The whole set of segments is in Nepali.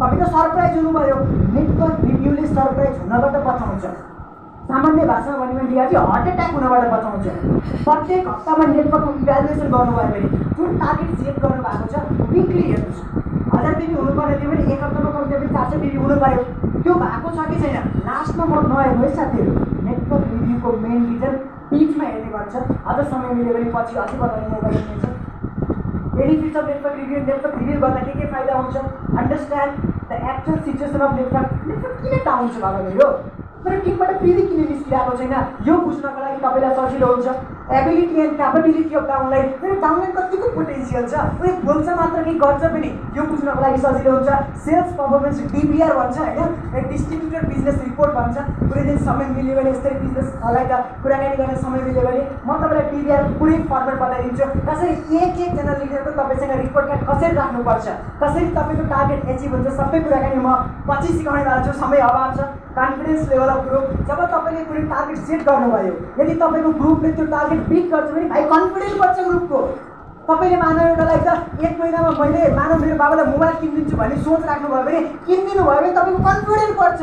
तपाईँ त सरप्राइज हुनुभयो। नेटवर्क रिभ्यूले सरप्राइज हुनबाट बचाउँछ। सामान्य भाषामा भन्यो भने डिआरजी हार्ट एट्याक हुनबाट बचाउँछ। प्रत्येक हप्तामा नेटवर्कको इभ्यालुएसन गर्नुभयो भने जुन टार्गेट सेट गर्नुभएको छ विकली हेर्नुहोस्। हजार बिबी हुनुपर्ने थियो भने एक हप्तामा कम्ती पनि चार सय बिबी हुनु पऱ्यो त्यो भएको छ कि छैन? लास्टमा म नहेर्नु है साथीहरू नेटवर्क रिभ्यूको मेन रिजन बिचमा हेर्ने गर्छ। अझ समय मिल्यो भने पछि अझै बताउने मौका दिनेछ benefits of network review network review गर्दा के के फाइदा हुन्छ understand the actual situation of network network किन डाउन छ बाबा मेरो तर टिमबाट फेरि किन निस्किरहेको छैन? यो बुझ्नको लागि तपाईँलाई सजिलो हुन्छ। Ability and capability of downline. मेरो डाउनलाइन कतिको पोटेन्सियल छ? उसले बोल्छ मात्र कि गर्छ पनि? यो बुझ्नको लागि सजिलो हुन्छ। सेल्स पर्फर्मेन्स डिपिआर भन्छ होइन? डिस्ट्रिब्युटर बिजनेस रिपोर्ट भन्छ। कुनै दिन समय मिल्यो भने यस्तै बिजनेसलाई त कुराकानी गर्ने समय मिल्यो भने म तपाईँलाई डिपिआर पुरै फर्मेट बताइदिन्छु कसरी एक एकजना लिडरको तपाईँसँग रिपोर्ट कार्ड कसरी राख्नुपर्छ? कसरी तपाईँको टार्गेट एचिभ हुन्छ? सबै कुराकानी म पछि सिकाउने छु समय अभाव छ। कन्फिडेन्स लेभल अफ ग्रुप जब तपाईँले कुनै टार्गेट सेट गर्नुभयो यदि तपाईँको ग्रुपले त्यो टार्गेट बिट गर्छ भने भाइ कन्फिडेन्स बढ्छ ग्रुपको। तपाईँले मानव एउटालाई त एक महिनामा मैले मानव मेरो बाबालाई मोबाइल किनिदिन्छु भन्ने सोच राख्नुभयो भने किनिदिनु भयो भने तपाईँको कन्फिडेन्स बढ्छ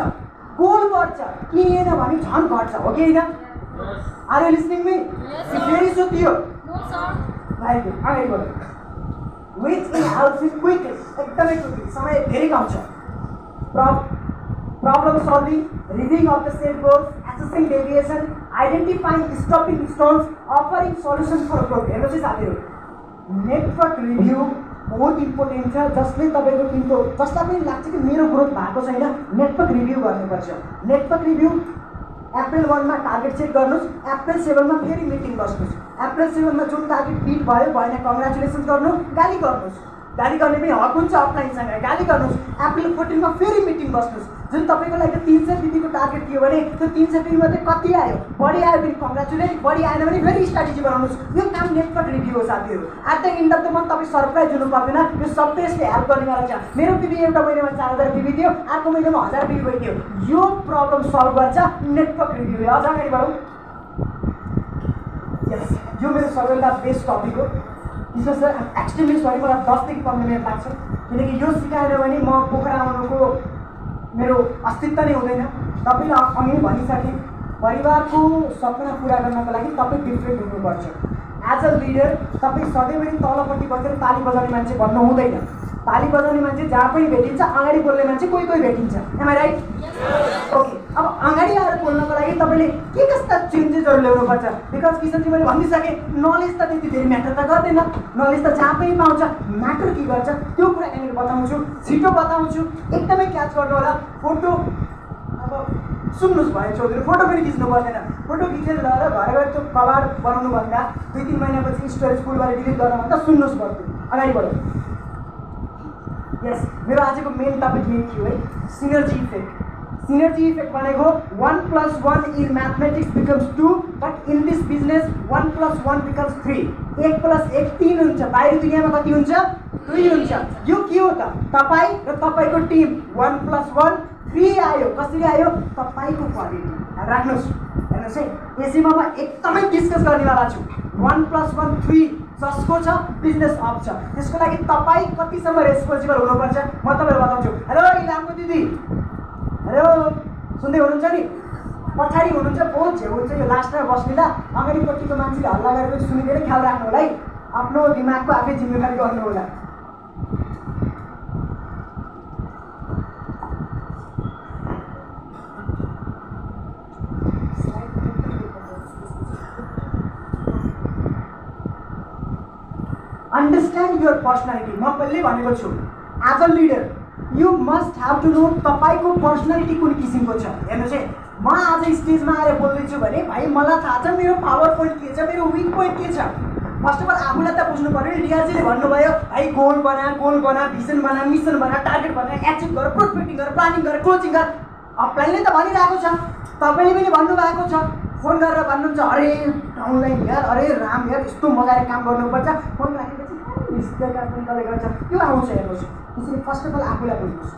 गोल बढ्छ किनेन भने झन् घट्छ हो कि होइन? आर लिसनिङ मी फेरि सोधियो अगाडि which in help in quick एकदमै क्विक समय धेरै कम छ प्रब problem solving, reviewing of the set goals, assessing deviation, identifying stopping stones, offering solutions for growth. हेर्नुहोस् है साथीहरू नेटवर्क रिभ्यू बहुत इम्पोर्टेन्ट छ जसले तपाईँको टिमको जसलाई पनि लाग्छ कि मेरो ग्रोथ भएको छैन नेटवर्क रिभ्यू गर्नुपर्छ नेटवर्क रिभ्यू एप्रिल वानमा टार्गेट सेट गर्नुहोस् एप्रिल सेभेनमा फेरि मिटिङ बस्नुहोस् एप्रिल सेभेनमा जुन टार्गेट बिट भयो भएन कङ्ग्रेचुलेसन गर्नु गाली गर्नुहोस् गाली गर्ने पनि हक हुन्छ अफलाइनसँग गाली गर्नुहोस्। एप्रिल फोर्टिनमा फेरि मिटिङ बस्नुहोस्। जुन तपाईँको लागि तिन सय बिपीको टार्गेट थियो भने त्यो तिन सय बिपी मात्रै कति आयो? बढी आयो भने कङ्ग्रेचुलेट बढी आएन भने फेरि स्ट्राटेजी बनाउनुहोस्। यो काम नेटवर्क रिभ्यू हो साथीहरू। At the end of the month तपाईँ सरप्राइज हुनु पर्दैन यो सबै यसले हेल्प गर्नेवाला छ। मेरो बिबी एउटा महिनामा चार हजार बिबी थियो। अर्को महिनामा हजार बिबी भइदियो यो प्रब्लम सल्भ गर्छ नेटवर्क रिभ्यूले अझ अगाडि बढौँ यस यो मेरो सबैभन्दा बेस्ट टपिक हो। विशेष सर एक्सट्रिमली सरी मलाई दसदेखि पन्ध्र मिनट लाग्छ किनकि यो सिकाएन भने म पोखरा आउनुको मेरो अस्तित्व नै। हुँदैन तपाईँले अघि नै भनिसकेँ परिवारको सपना पुरा गर्नको लागि तपाईँ डिफ्रेन्ट हुनुपर्छ एज अ लिडर तपाईँ सधैँभरि तलपट्टि बसेर ताली बजाउने मान्छे भन्नु हुँदैन ताली बजाउने मान्छे जहाँ पनि भेटिन्छ अगाडि बोल्ने मान्छे कोही कोही भेटिन्छ एम राइट ओके अब अगाडि आएर बोल्नको लागि तपाईँले के कस्ता चेन्जेसहरू ल्याउनुपर्छ? बिकज किसनजी मैले भनिसकेँ नलेज त त्यति धेरै म्याटर त गर्दैन। नलेज त जहाँ पनि पाउँछ म्याटर के गर्छ? त्यो कुरा यहाँनिर बताउँछु छिटो बताउँछु। एकदमै क्याच गर्नु होला फोटो अब सुन्नुहोस् भयो चौधरी फोटो पनि खिच्नु पर्दैन। फोटो खिचेर लगेर घर गएर त्यो कभार बनाउनुभन्दा दुई तिन महिनापछि स्टोरेज फुलबाट डिलिट गर्नुभन्दा सुन्नुहोस् पर्थ्यो अगाडि बढौँ। यस मेरो आजको मेन टपिक यही थियो है सिनर्जी इफेक्ट सिनर्जी इफेक्ट भनेको one plus one in mathematics becomes two but in this business one plus one becomes three एक प्लस एक तिन हुन्छ बाहिर दुनियाँमा कति हुन्छ दुई हुन्छ यो के हो त तपाईँ र तपाईँको team one plus one three आयो कसरी आयो तपाईँको क्वालिटी राख्नुहोस् हेर्नुहोस् है यसैमा म एकदमै डिस्कस गर्नेवाला छु वान प्लस वान थ्री जसको छ बिजनेस अप छ त्यसको लागि तपाईँ कतिसम्म रेस्पोन्सिबल हुनुपर्छ म तपाईँलाई बताउँछु हेलो इलामको दिदी हेलो सुन्दै हुनुहुन्छ नि? पछाडि हुनुहुन्छ बहुत छेउ हुन्छ यो लास्टमा बस्नेला अगाडिपट्टिको मान्छेले हल्ला गरेर सुनिदिएर ख्याल राख्नु होला है। आफ्नो दिमागको आफै जिम्मेवारी गर्नु होला। अन्डरस्ट्यान्ड युर पर्सनालिटी म पहिल्यै भनेको छु as a leader you must have to know तपाईँको पर्सनालिटी कुन किसिमको छ? हेर्नुहोस् है म आज स्टेजमा आएर बोल्दैछु भने भाइ मलाई थाहा छ मेरो पावर पोइन्ट के छ मेरो विक पोइन्ट के छ। फर्स्ट अफ अल आफूलाई त बुझ्नु पऱ्यो नि रियाजीले भन्नुभयो भाइ गोल बना गोल बना भिजन बना मिसन बना टार्गेट बना एचिभ गर प्रोस्पेक्टिङ गर प्लानिङ गर क्लोजिङ गर। अपलाइनले त भनिरहेको छ। तपाईँले पनि भन्नुभएको छ। फोन गरेर भन्नुहुन्छ अरे डाउनलाइन हेर अरे राम हेर यस्तो मजाले काम गर्नुपर्छ। फोन राखेपछि कसले गर्छ त्यो आउँछ हेर्नुहोस् त्यसरी फर्स्ट अफ अल आफूलाई बुझ्नुहोस्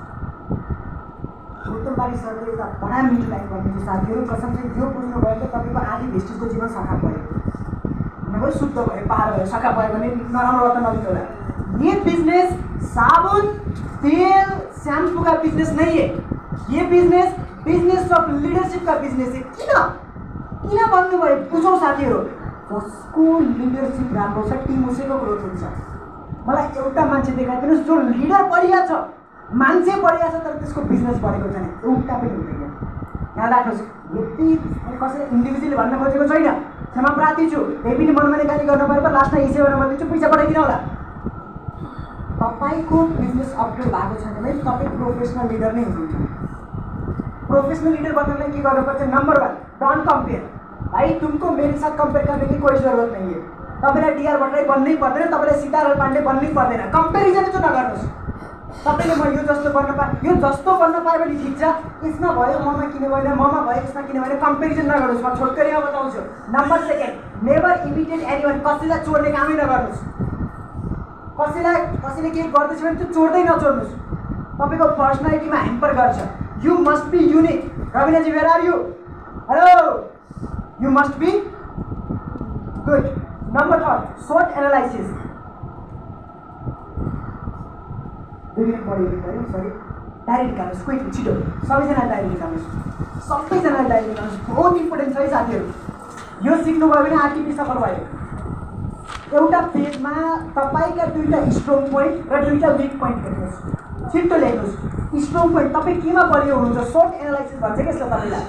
गौतम बारी सरले एउटा बडा मिठो लाइन भन्नुहुन्छ साथीहरू कसम चाहिँ त्यो बुझ्नु भयो भने तपाईँको आधी भेस्टिजको जीवन सखा भयो नभए शुद्ध भयो पार भयो सखा भयो भने नराम्रो त नलिनु होला ये बिजनेस साबुन तेल शैम्पू का बिजनेस नहीं है ये बिजनेस बिजनेस अफ लिडरसिप का बिजनेस है किन किन भन्नुभयो बुझौँ साथीहरू जसको लिडरसिप राम्रो छ टिम उसैको ग्रोथ हुन्छ मलाई एउटा मान्छे देखाइदिनुहोस् जो लिडर बढिया छ। मान्छे बढिया छ तर त्यसको बिजनेस बढेको छैन। एउटा पनि हुँदैन। यहाँ राख्नुहोस् यति कसैले इन्डिभिजुअली भन्न खोजेको छैन। क्षमा प्रार्थी छु। त्यही पनि मनमाने गाली गर्नु पऱ्यो लास्टमा हिस्से गर्न भनिदिन्छु पैसा पठाइदिनु होला। तपाईँको बिजनेस अपग्रेड भएको छैन भने तपाईँ प्रोफेसनल लिडर नै हुनुहुन्छ। प्रोफेसनल लीडर बनने की गर्नुपर्छ? नंबर वन डोंट कंपेयर भाइ तुमको मेरे साथ कंपेयर करने की कोई जरुरत नहीं है तपाईँलाई डिआर भट्टराई बन्नै पर्दैन तपाईँलाई सीताराम पाण्डे बन्नै पर्दैन। कम्पेरिजन चाहिँ नगर्नुहोस्। तपाईँले म यो जस्तो गर्न पाएँ यो जस्तो गर्न पाएँ भने ठिक छ। यसमा भयो ममा किन भएन ममा भयो यसमा किन भएन? कम्पेरिजन नगर्नुहोस्। म छोटकरीमा बताउँछु। Number second never imitate anyone कसैलाई चोर्ने कामै नगर्नुहोस्। कसैलाई कसैले केही गर्दैछ भने त्यो चोर्दै नचोर्नुहोस्। तपाईँको पर्सनालिटीमा ह्याम्पर गर्छ। यु मस्ट बी युनिक रविनाजी where are you hello you must be good दुई मिनट पढ्यो पऱ्यो सरी डायरी निकाल्नुहोस् क्विक छिटो सबैजना डायरी निकाल्नुहोस् सबैजना डायरी निकाल्नुहोस् बहुत इम्पोर्टेन्ट छ है साथीहरू। यो सिक्नुभयो भने आरटिपी सफल भयो एउटा पेजमा तपाईँका दुईवटा स्ट्रङ पोइन्ट र दुईवटा विक पोइन्ट लेख्नुहोस् छिट्टो लेख्नुहोस्। स्ट्रङ पोइन्ट तपाईँ केमा बलियो हुनुहुन्छ? सर्ट एनालाइसिस भन्छ कि यसलाई तपाईँलाई?